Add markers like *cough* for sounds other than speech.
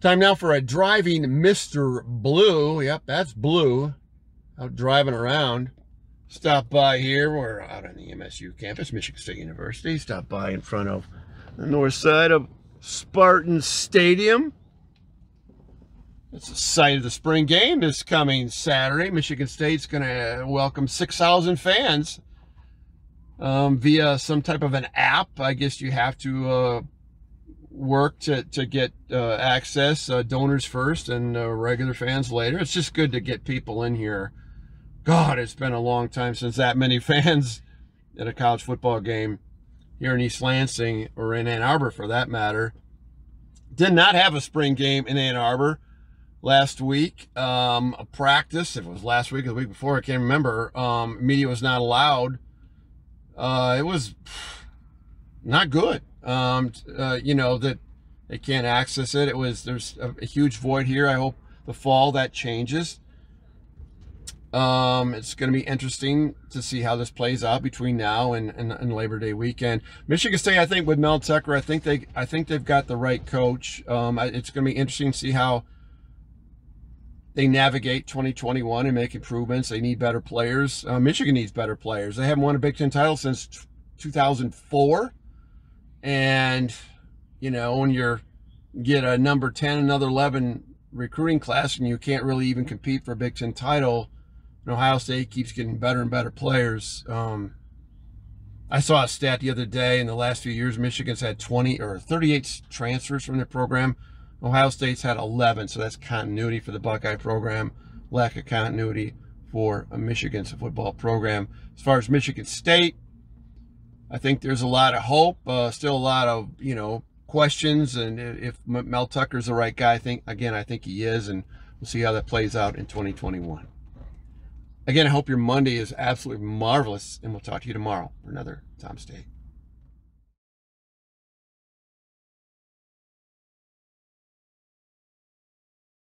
Time now for a driving Mr. Blue. Yep, that's Blue. Out driving around. Stop by here. We're out on the MSU campus, Michigan State University. Stop by in front of the north side of Spartan Stadium. It's the site of the spring game this coming Saturday. Michigan State's going to welcome 6,000 fans um, via some type of an app. I guess you have to uh, work to, to get uh, access, uh, donors first and uh, regular fans later. It's just good to get people in here. God, it's been a long time since that many *laughs* fans at a college football game here in East Lansing or in Ann Arbor for that matter. Did not have a spring game in Ann Arbor last week. Um, a practice, if it was last week or the week before, I can't remember. Um, media was not allowed. Uh, it was not good um, uh, you know, that they can't access it. It was, there's a, a, huge void here. I hope the fall that changes. Um, it's going to be interesting to see how this plays out between now and, and, and, Labor Day weekend. Michigan State, I think with Mel Tucker, I think they, I think they've got the right coach. Um, it's going to be interesting to see how they navigate 2021 and make improvements. They need better players. Uh, Michigan needs better players. They haven't won a Big Ten title since 2004. And, you know, when you're get a number 10, another 11 recruiting class, and you can't really even compete for a Big Ten title, and Ohio State keeps getting better and better players. Um, I saw a stat the other day in the last few years, Michigan's had 20 or 38 transfers from their program. Ohio State's had 11, so that's continuity for the Buckeye program, lack of continuity for a Michigan's football program. As far as Michigan State, I think there's a lot of hope, uh, still a lot of, you know, questions. And if Mel Tucker's the right guy, I think, again, I think he is. And we'll see how that plays out in 2021. Again, I hope your Monday is absolutely marvelous. And we'll talk to you tomorrow for another Tom's Take.